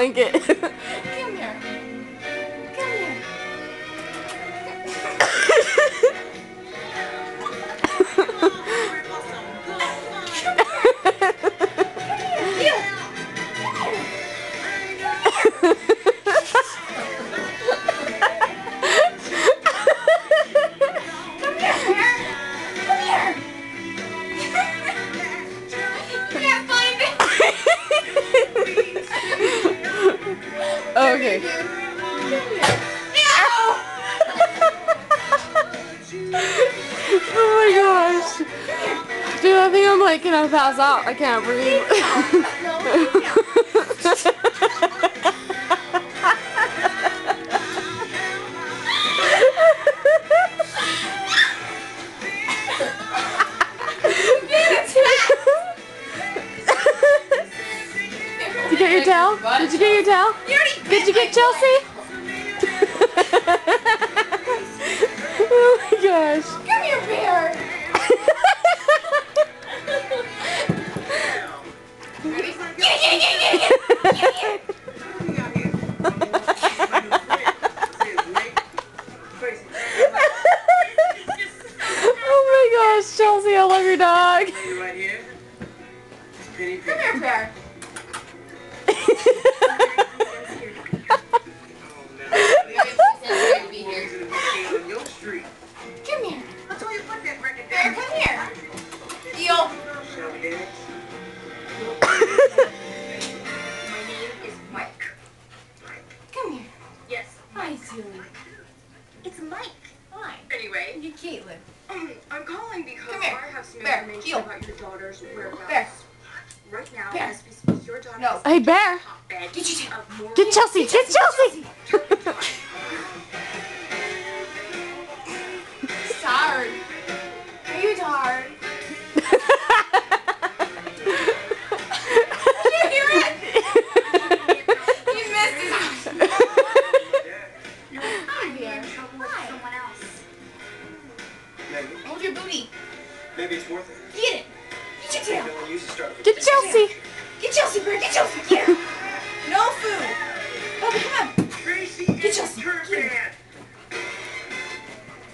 blanket. Come okay. Oh my gosh. Dude, I think I'm like gonna pass out. I can't breathe. Did you get your towel? Did you get your towel? You already Did you get Chelsea? oh my gosh. butt. Come here, Bear. Ready? Get it, get it, get it, get it. Get it, get it. oh my gosh, Chelsea, I love your dog. right here. Penny Come here, Bear. Maybe. Hold your booty. Maybe it's worth it. Get it. Get your tail. Don't use to start with Get Chelsea. Get Chelsea, Bear. Get Chelsea. Get her. No food. Bubba, come on. Tracy Get is Chelsea. turn Get her. bad.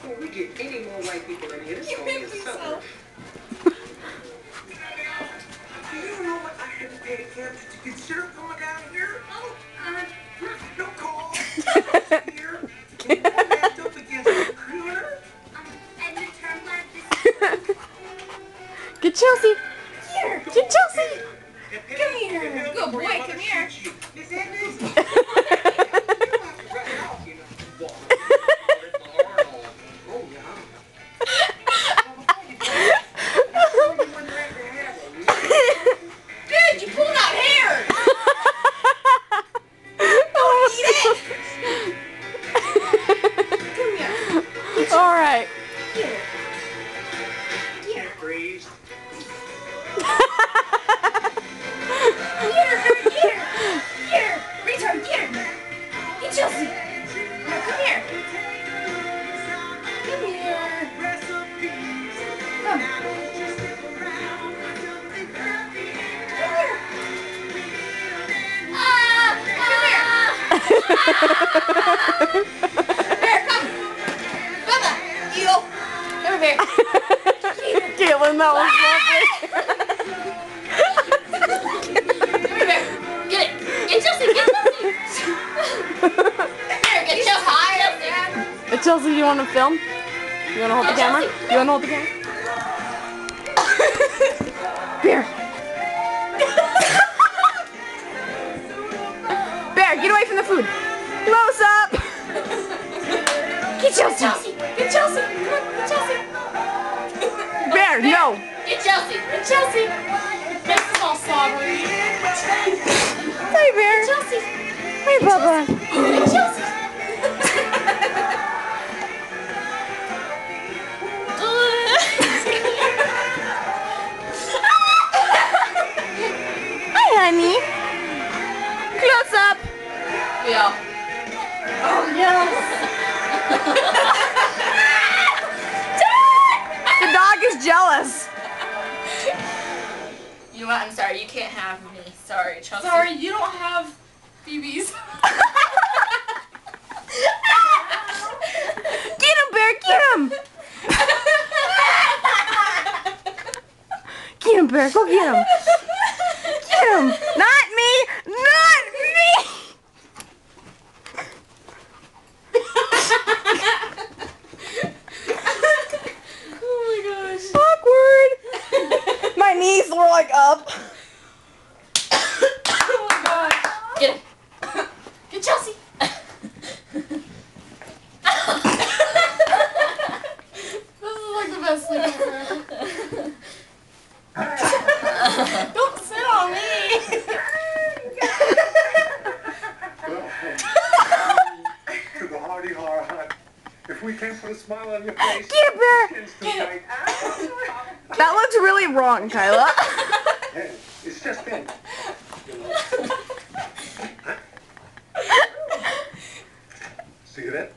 Before we get any more white people in here, this is You gonna be a so. Do you know what I had to pay a cab to consider Bubba, you. Come here. Caitlin, that was lovely. Come here. Get it. Get Chelsea. Get Chelsea. Here, get Chelsea. Hey, Chelsea, you want to film? You want to hold the camera? You want to hold the camera? Bear. Bear, get away from the food. Close up. Get Chelsea. Chelsea. Get Chelsea. Come on, get Chelsea. Bear, no. Get Chelsea. Get Chelsea. This is all slobbery. Hey, Bear. Chelsea. Hey, Bubba. Get Chelsea. The jealous. You know what? I'm sorry. You can't have me. Sorry, Chelsea. Sorry, you don't have BBs. Get him, Bear, get him! Get him, Bear, go get him! Get him! Not me! oh Awkward! My knees were like up. oh my gosh. Get him. Get Chelsea. this is like the best sleep ever. Don't sit on me. To the hardy hard. If we can't put a smile on your face, Get him, Bear! chin's too tight. That looks really wrong, Kyla. Hey, it's just in. See that?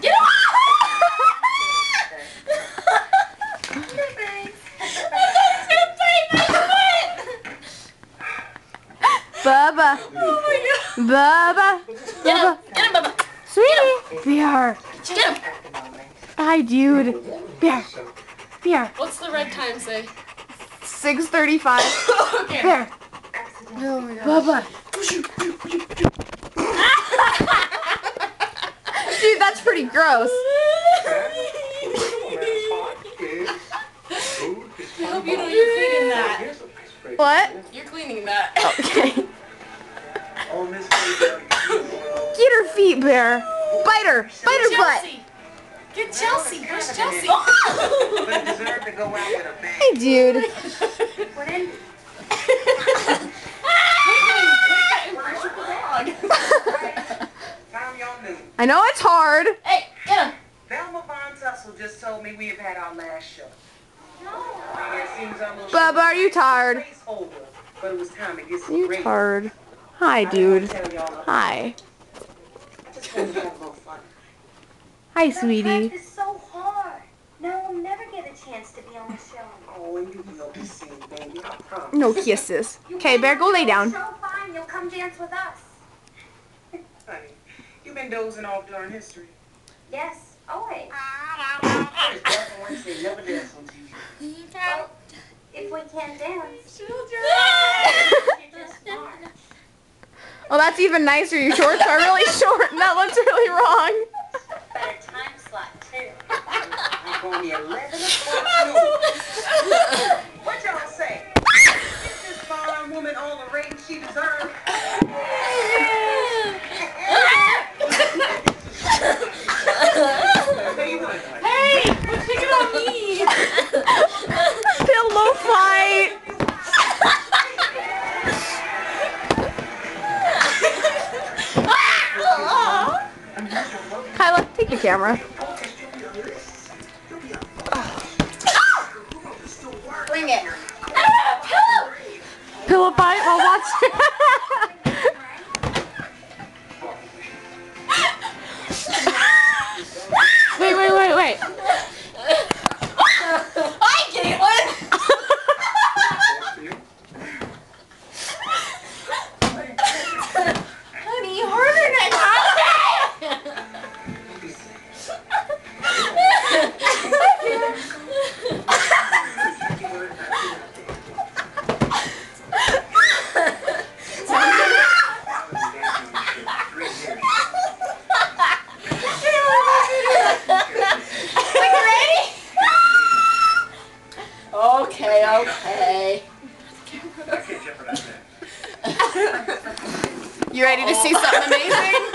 Get him. Bubba, Oh Bubba, Get him. Get him, Bubba. sweetie. Bear. Get him. Hi, dude. Bear. Bear. What's the red time say? 635. okay. Bear. Oh my god. Bubba. Dude, that's pretty gross. I hope you know you're cleaning that. What? You're cleaning that. Okay. Oh, Miss Baby, Get her feet, Bear. Bite her. Bite her butt. Chelsea. Get Chelsea. Where's Chelsea? They deserve to go out with a bang. Hey, dude. What in? Time y'all knew. I know it's hard. Hey, get him. Velma Von Tussle just told me we have had our last show. And it seems Bubba, are you tired? placeholder, but it was time to get some You tired? Hi, I didn't dude. tell y'all about- Hi. I just wanted to have a little fun. Hi, sweetie. So hard. Now we'll never get a chance to be on the show. Oh, and you will be seen, baby. I promise. No kisses. Okay, Bear, go lay down. So fine, you'll come dance with us. Honey, you've been dozing off during history. Yes, always. There's nothing one say never dance on TV. Well, if we can't dance, you just march. Oh, that's even nicer. Your shorts are really short, and that looks really wrong. I'm going 11 o'clock noon. What y'all say? Is this fine woman all the rating she deserves? Tell you what, Hey, quit picking on me. Pillow fight. Kyla, take the camera. Bring it. Pillow Pillow fight while watching. You ready uh -oh. to see something amazing?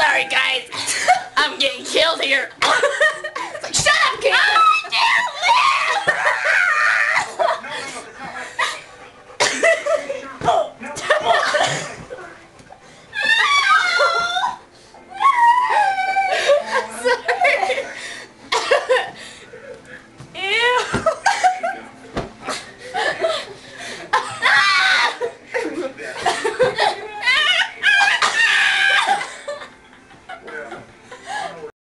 Sorry, guys. I'm getting killed here.